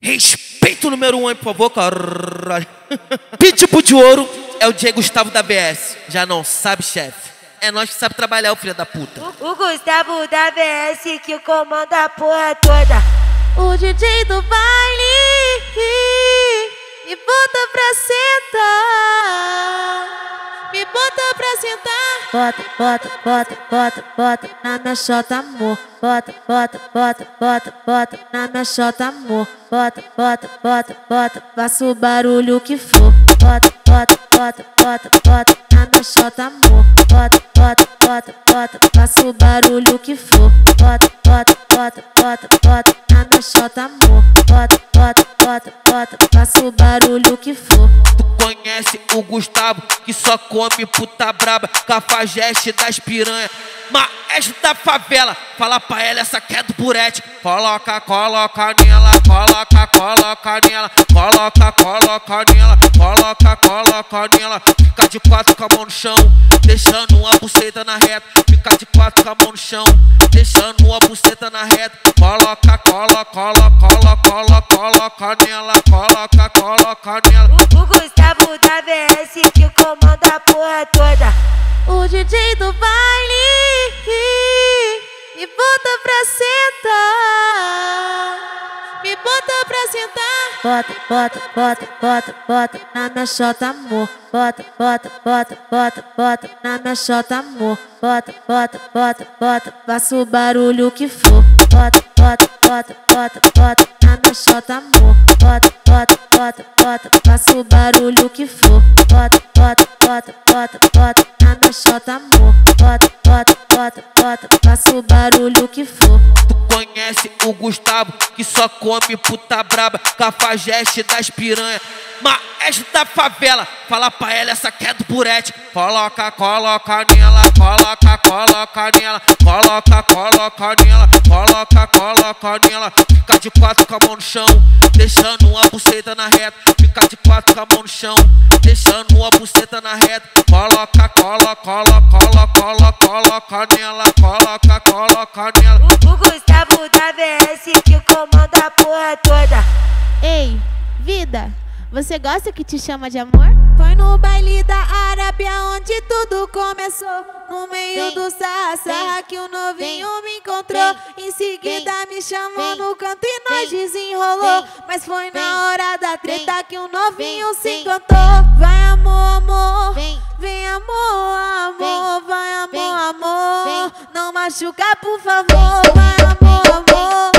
Respeito o número um aí, por favor, caralho. Pitbull de ouro é o Diego Gustavo da BS. Já não sabe, chefe. É nós que sabe trabalhar, o filho da puta. O, o Gustavo da BS que comanda a porra toda. O DJ do baile me bota pra sentar. Me bota pra sentar. Bota, bota, bota, bota, bota na minha chota, amor. Bota, bota, bota, bota, bota na minha chota, amor. Bota, bota, bota, bota, faça o barulho que for. Bota, bota, bota, bota, bota na minha chota, amor. Bota, bota, bota, bota, faça o barulho que for. Bota, bota, bota, bota, bota na minha chota, amor. Bota, bota, bota, bota, faça o barulho que for. Conhece o Gustavo que só come puta braba, cafajeste das piranha. Maestro da favela, fala pra ela essa que é do burete. Coloca, coloca nela, coloca, coloca nela, coloca, coloca nela, coloca, coloca nela. Fica de quatro com a mão no chão, deixando uma buceta na reta. Fica de quatro com a mão no chão, deixando uma buceta na reta. Coloca, coloca, coloca, coloca, coloca nela, coloca, coloca nela. O, o Gustavo da BS que comanda a porra toda. O DJ do baile me bota pra sentar. Me bota pra sentar. Bota, bota, bota, bota, bota na minha chota, amor. Bota, bota, bota, bota, bota na minha chota, amor. Bota, bota, bota, bota, faça o barulho que for. Bota, bota, bota, bota, bota na chota, amor. Bota, bota, bota, bota, faça o barulho que for. Bota, bota, bota, bota, bota na chota, amor. Bota, bota, bota, bota, faça o barulho que for. Tu conhece o Gustavo que só come puta braba, cafajeste das piranha. Maestro da favela, fala pra ela essa que é do burete. Coloca, coloca nela, coloca, coloca nela, coloca, coloca nela, coloca, coloca nela. Fica de quatro com a mão no chão, deixando uma buceta na reta. Fica de quatro com a mão no chão, deixando uma buceta na reta. Coloca, coloca, coloca, coloca, coloca nela, coloca, coloca nela. O, o Gustavo da BS que comanda a porra toda. Ei, vida, você gosta que te chama de amor? Foi no baile da Arábia onde tudo começou. No meio do sarra que o novinho me encontrou. Em seguida me chamou no canto e nós desenrolou. Mas foi na hora da treta que o novinho se encantou. Vai amor, amor. Vem amor, amor. Vai amor, amor. Não machuca, por favor. Vai amor, amor.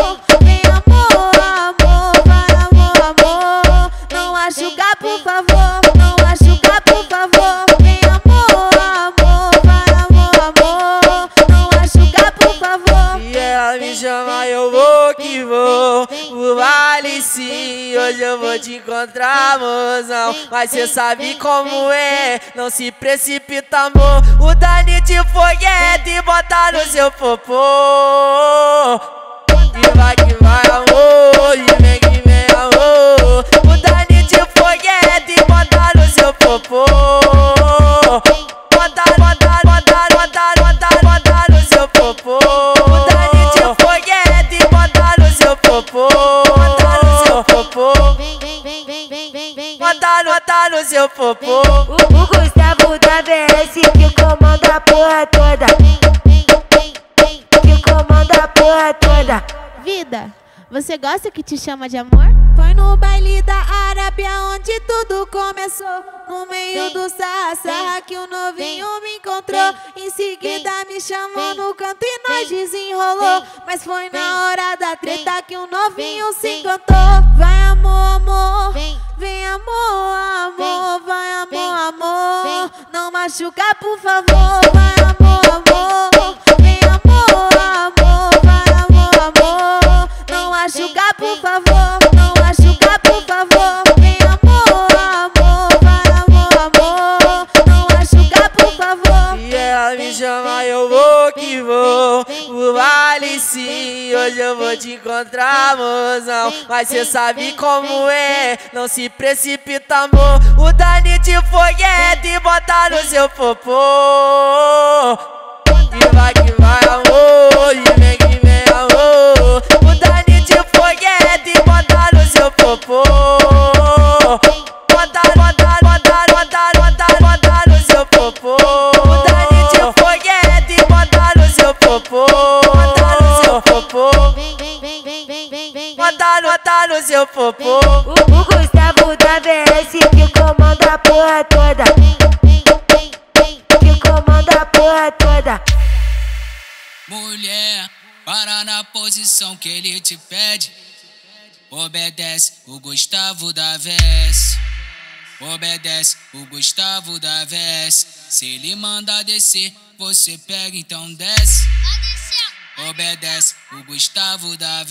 Hoje eu vou te encontrar, mozão. Mas cê sabe como é, não se precipita, amor. O Dani te foguete e bota no seu popô. Você gosta que te chama de amor? Foi no baile da Arábia onde tudo começou. No meio do sarra que o novinho me encontrou. Em seguida me chamou no canto e nós desenrolou. Mas foi na hora da treta que o novinho se encantou. Vai amor, amor. Vem amor, amor. Vai amor, amor. Não machuca, por favor. Vai amor, amor. Te encontrar, mozão. Mas cê sabe como é, não se precipita, amor. O Dani te foguete e bota no seu popô. Posição que ele te pede. Obedece o Gustavo da VS. Obedece o Gustavo da VS. Se ele manda descer, você pega, então desce. Obedece o Gustavo da.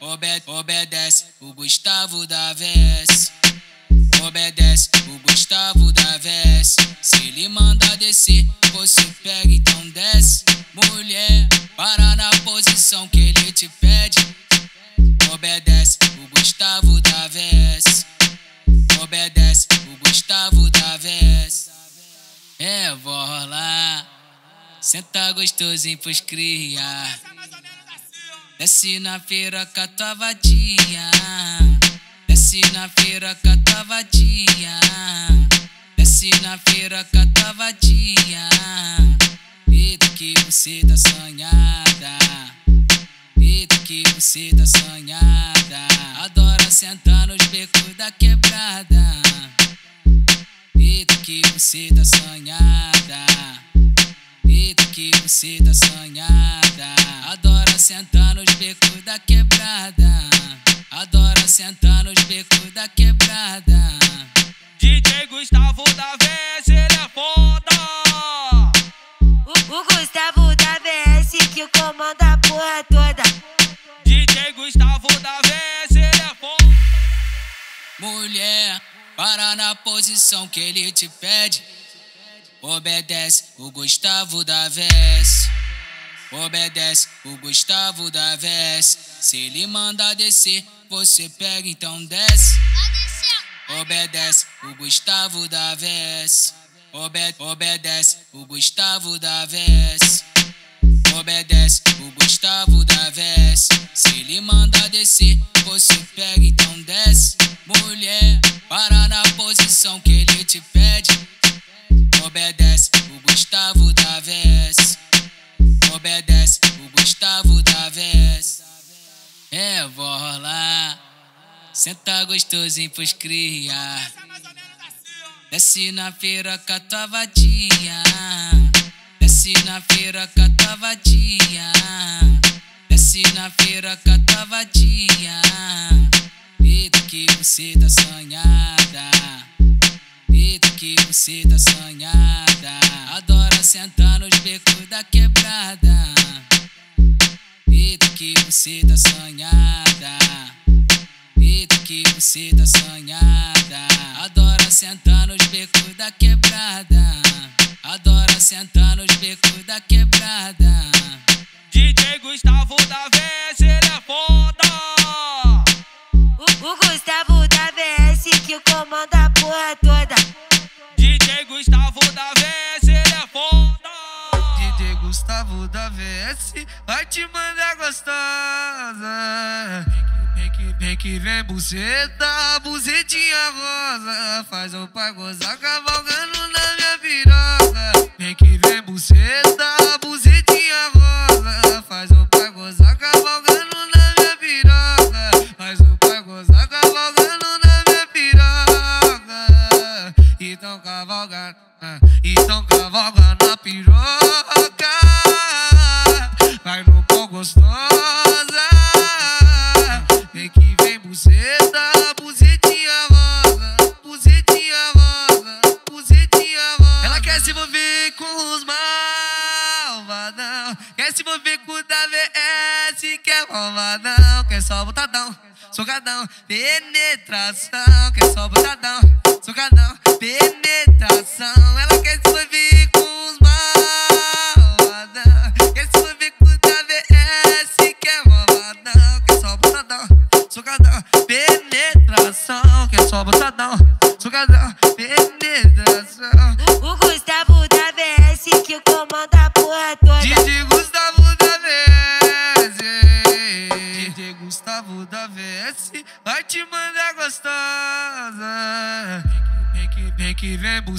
Obed obedece o Gustavo da VS. Obedece o Gustavo da VS. Se ele manda descer, você pega, então desce. Mulher, para na posição que ele te pede. Obedece o Gustavo da VS. Obedece o Gustavo da VS. É, rolar. Senta gostosinho pros cria. Desce na feira com a tua vadia. Desce na feira com a tua vadia. Desce na feira com a tua vadia. Eita que você tá sonhada. Eita que você tá sonhada. Adora sentar nos becos da quebrada. Eita que você tá sonhada. Eita que você tá sonhada. Adora sentar nos becos da quebrada. Adora sentar nos becos da quebrada. DJ Gustavo da VS, ele é foda. O, Gustavo da VS que comanda a porra toda. DJ Gustavo da VS, ele é foda. Mulher, para na posição que ele te pede. Obedece o Gustavo da VS. Obedece o Gustavo da VS. Se ele manda descer, você pega, então desce. Obedece o Gustavo da VS. Obed obedece o Gustavo da VS. Obedece o Gustavo da VS. Se ele manda descer, você pega, então desce. Mulher, para na posição que ele te pede. Obedece o Gustavo da VS. Obedece o Gustavo da VS. É, rolar. Senta gostosinho pros cria. Desce na feira com a tua vadia. Desce na feira com a tua vadia. Desce na feira com a tua vadia. Eita que você tá sonhada. Eita que você tá sonhada. Adora sentar nos becos da quebrada. Eita que você tá sonhada. Eita que você tá sonhada. Adora sentar nos becos da quebrada. Adora sentar nos becos da quebrada. DJ Gustavo da VS, ele é foda. O, o Gustavo da VS que comanda a porra toda. DJ Gustavo da VS, ele é foda. DJ Gustavo da VS vai te mandar gostosa. Que vem que vem buceta, bucetinha rosa. Faz o pai gozar cavalgando na minha piroca. Vem que vem buceta, bucetinha rosa. Faz o pai gozar cavalgando na minha piroca. Faz o pai gozar cavalgando na minha piroca. Então cavalga, ah, socadão, penetração, quer só botadão, socadão,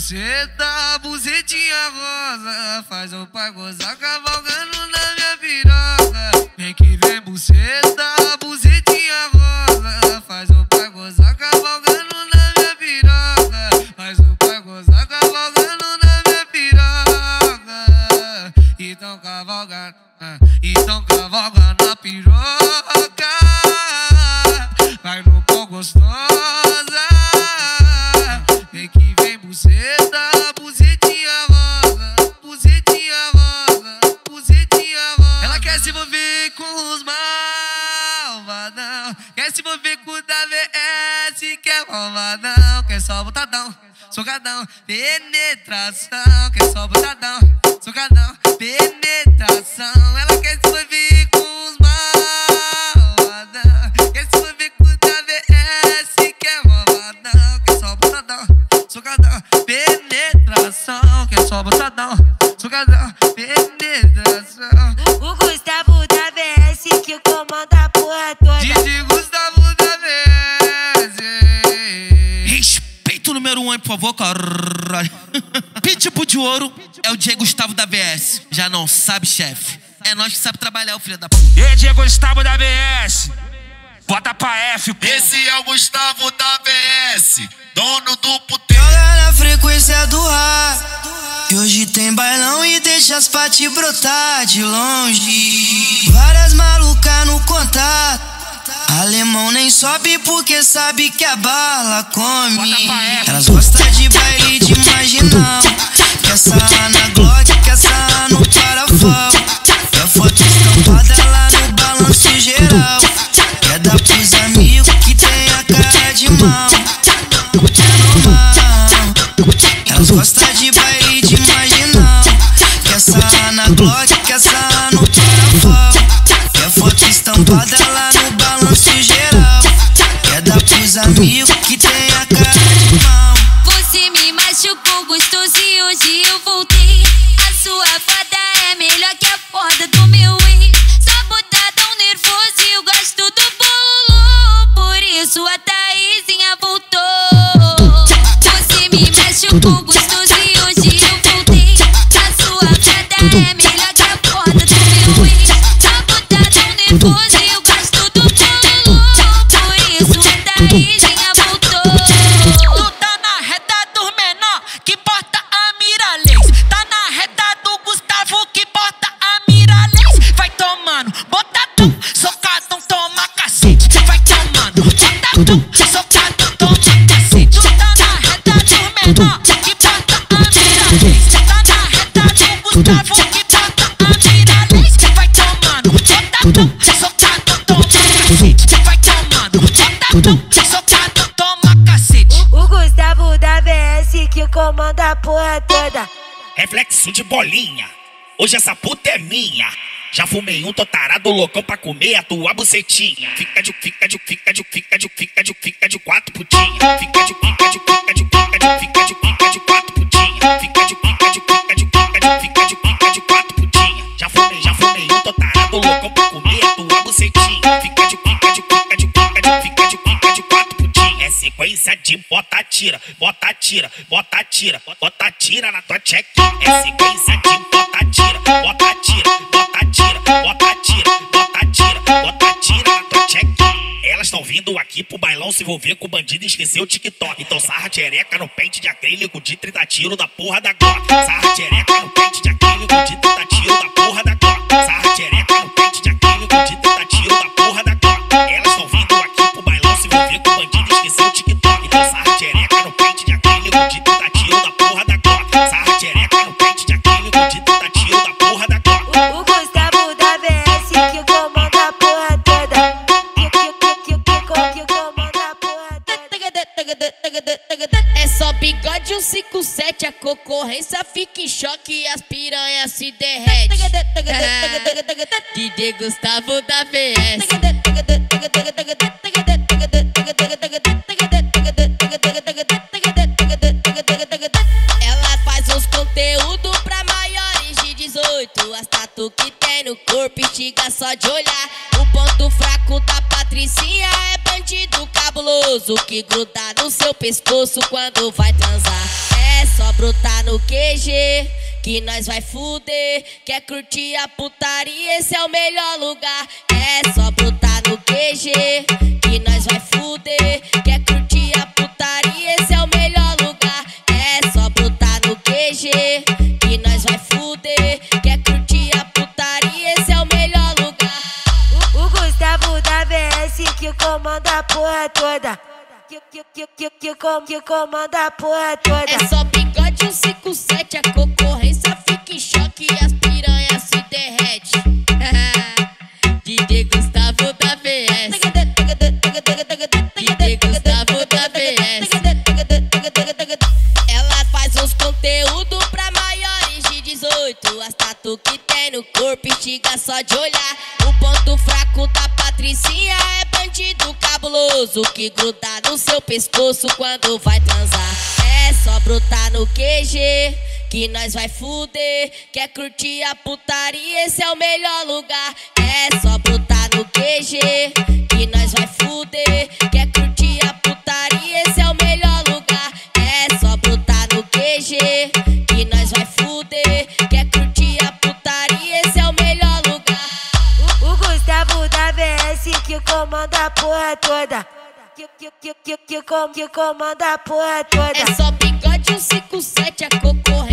Senta a buzetinha rosa, faz o pai gozar cavalgando na minha piroca. Vem que vem buceta, a rosa, faz o pai gozar cavalgando na minha piroca. Faz o pra gozar cavalgando na minha piroca. Então cavalga, ah, então cavalga na piroca. Socadão, penetração. Quer só botadão, socadão, penetração. Ela quer se envolver com os malvadão. Quer se envolver com o da VS, que é malvadão. Quer só botadão, socadão, penetração. Quer só botadão, socadão, penetração. Por favor, caralho. Pitbull de ouro é o Diego Gustavo da VS. Já não sabe, chefe. É nós que sabe trabalhar, o filho da puta. E Diego Gustavo da BS. Bota pra F, pô. Esse é o Gustavo da VS, dono do puteiro. Joga na frequência do ar. E hoje tem bailão e deixa as pati brotar de longe. Várias malucas no contato. Alemão nem sobe porque sabe que a bala come. Elas gostam de baile de marginal. Quer sarrar na Glock, quer sarrar no parafal. Quer foto estampada lá no balanço geral. Dar pros toma cacete. O Gustavo da VS que comanda a porra toda. Reflexo de bolinha. Hoje essa puta é minha. Já fumei um, tô tarado loucão pra comer a tua bucetinha. Fica de, fica de, fica de, fica de, fica de, fica de quatro putinha. Fica de, fica de, fica de, fica de, fica de, fica de quatro putinha. Fica de, fica de, fica de, fica de, fica de, fica de quatro putinha. Já fumei, já fumei um, tô tarado loucão pra comer a tua bucetinha. Sequência de bota tira, bota tira, bota tira, bota tira na tua check. É sequência de bota tira, bota tira, bota tira, bota tira, bota tira, bota tira na tua check. Elas estão vindo aqui pro bailão se envolver com o bandido e esquecer o TikTok. Então sarra tchereca no pente de acrílico de 30 tiro da porra da Glock. Sarra tchereca no pente de acrílico de 30 tiro da porra da Glock. Sarra tchereca no pente de acrílico de 30 tiro da porra da É só bigode 157, a concorrência fica em choque e as piranhas se derretem. DJ Gustavo da VS. Ela faz uns conteúdos pra maiores de 18. As tatu que tem no corpo instiga só de olhar. O ponto fraco da Patricinha é bandido cabuloso que gruda no seu pescoço quando vai transar. É só brotar no QG que nós vai fuder. Quer curtir a putaria? Esse é o melhor lugar. É só brotar toda. Que, com, comanda a porra toda. É só bigode 157, a concorrência fica em choque e as piranhas se derrete. DJ Gustavo da VS. DJ Gustavo da VS. Ela faz uns conteúdo pra maiores de 18. Tatu que tem no corpo instiga só de olhar. O ponto fraco da Patricinha é bandido cabuloso que gruda no seu pescoço quando vai transar. É só brotar no QG que nós vai fuder. Quer curtir a putaria? Esse é o melhor lugar. É só brotar no QG que nós vai fuder. Quer curtir comanda a porra toda. Que, que, que, que, que, que comanda a porra toda. É só bigode 157, a concorrência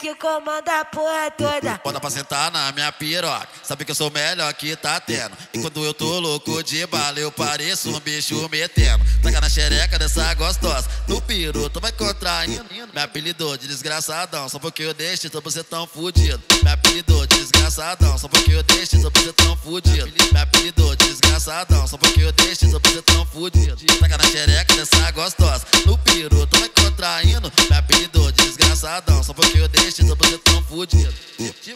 que comanda a porra toda. Bota pra sentar na minha piroca. Sabe que eu sou melhor que tá tendo. E quando eu tô louco de bala, eu pareço um bicho metendo. Taca na xereca dessa gostosa. No piru, tu vai contraindo. Me apelidou de desgraçadão. Só porque eu deixo então você tão fudido. Me apelidou de desgraçadão. Só porque eu deixo então você tão fudido. Me apelidou de desgraçadão. Só porque eu deixo então você tão fudido. Taca na xereca dessa gostosa. No piru, tu vai contraindo. Me apelidou de desgraçadão. Só porque fudido.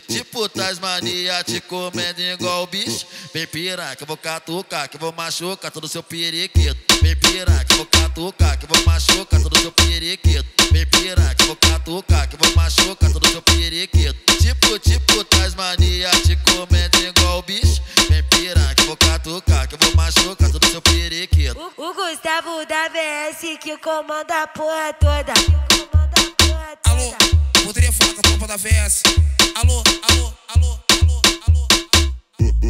Tipo, tais mania te comendo igual bicho. Vem pirar que eu vou catucar, que eu vou machucar todo seu periquito. Vem pirar que eu vou catucar, que eu vou machucar todo seu periquito. Vem pirar que eu vou catucar, que eu vou machucar todo seu periquito. Tipo, tipo, tais mania te comendo igual bicho. Vem pirar que eu vou catucar, que eu vou machucar todo seu periquito. O, o Gustavo da VS que comanda a porra toda. Que comanda a porra toda. Alô, poderia falar com a tropa da VS? Alô, alô, alô.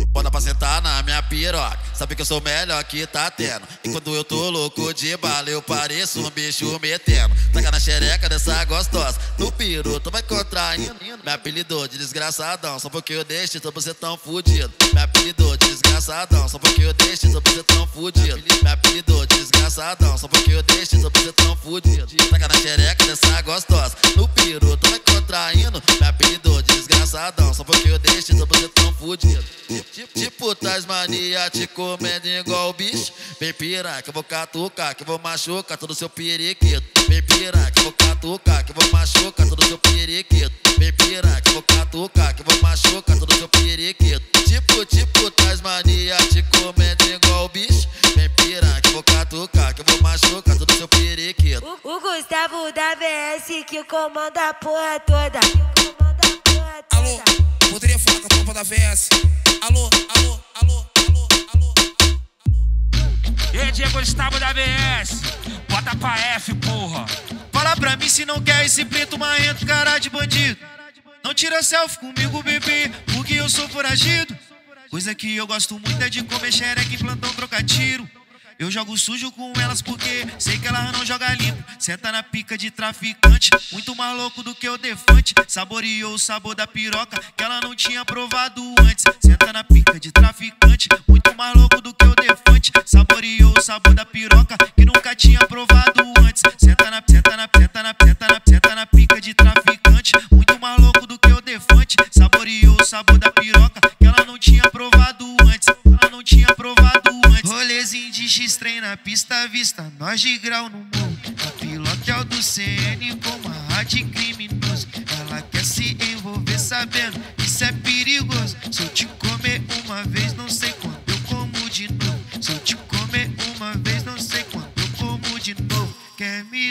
Bota pra sentar na minha piroca. Sabe que eu sou melhor que tá tendo. E quando eu tô louco de bala, eu pareço um bicho metendo. Taca na xereca dessa gostosa. No piru, tu vai contraindo. Me apelidou de desgraçadão. Só porque eu deixo então você tão fudido. Me apelidou de desgraçadão. Só porque eu deixo então você tão fudido. Me apelidou de desgraçadão. Só porque eu deixo então você tão fudido. Taca na xereca dessa gostosa. No piru, tu vai contraindo. Me apelidou de desgraçadão. Só porque eu deixo então você tão fudido. Tipo, tais mania te comendo igual bicho. Vem pirar que eu vou catucar, que eu vou machucar todo seu periquito. Vem pirar que eu vou catucar, que eu vou machucar todo seu periquito. Vem pirar que eu vou catucar, que eu vou machucar todo seu periquito. Tipo, tipo, tais mania te comendo igual bicho. Vem pirar que eu vou catucar, que eu vou machucar todo seu periquito. O, o Gustavo da VS que comanda a porra toda. Que comanda a porra Alô, poderia falar com a tropa da VS? Gustavo da BS, bota pra F, porra. Fala pra mim se não quer esse preto marrento, cara de bandido. Não tira selfie comigo, bebê, porque eu sou foragido. Coisa que eu gosto muito é de comer xereca em plantão trocar tiro. Eu jogo sujo com elas porque sei que elas não joga limpo. Senta na pica de traficante, muito mais louco do que o defante. Saboreou o sabor da piroca que ela não tinha provado antes. Senta na pica de traficante, muito mais louco do que o defante. Saboreou o sabor da piroca que nunca tinha provado antes. Senta na, senta na, senta na, senta na, senta na pica de traficante, muito mais louco do que o defante. Saboreou o sabor da piroca que ela não tinha provado antes. Ela não tinha provado antes. Rolezinho de X-Trem na pista à vista, nós de grau no. A piloto é o do CN com uma rádio criminoso. Ela quer se envolver sabendo, isso é perigoso. Se eu te comer uma vez, não sei como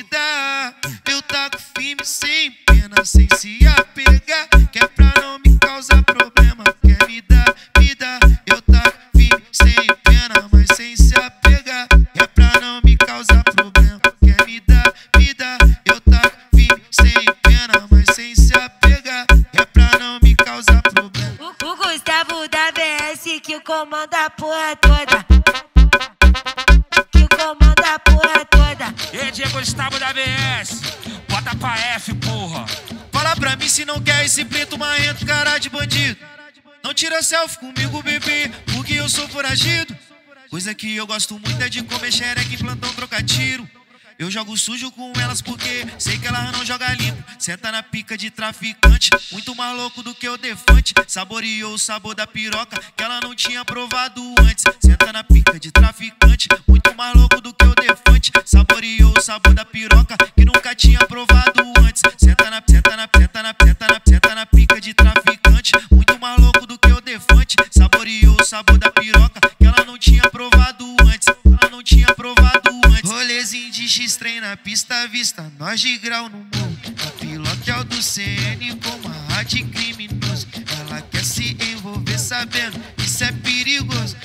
Dar? Eu taco firme sem pena, sem se apegar. Que é pra não me causar problema. Quer me dar? Me dá. Eu taco firme sem pena, mas sem se apegar. Que é pra não me causar problema. Quer me dar? Me dá. Eu taco firme sem pena, mas sem se apegar. Que é pra não me causar problema. O, Gustavo da VS. Que comanda a porra toda. De bandido. Não tira selfie comigo, bebê, porque eu sou foragido. Coisa que eu gosto muito é de comer xereca em plantão trocar tiro. Eu jogo sujo com elas porque sei que elas não joga limpo. Senta na pica de traficante, muito mais louco do que o defante. Saboreou o sabor da piroca que ela não tinha provado antes. Senta na pica de traficante, muito mais louco do que o defante. Saboreou o sabor da piroca que nunca tinha provado antes. Senta na, senta na, senta na, senta na, senta na pica de traficante, muito mais louco do que o defante. Saboreou o sabor da piroca que ela não tinha provado antes. Ela não tinha provado antes. Rolezinho de X-Trem na pista vista, nós de grau no morro. A piloto é o do CN com uma rádio criminoso. Ela quer se envolver sabendo, isso é perigoso.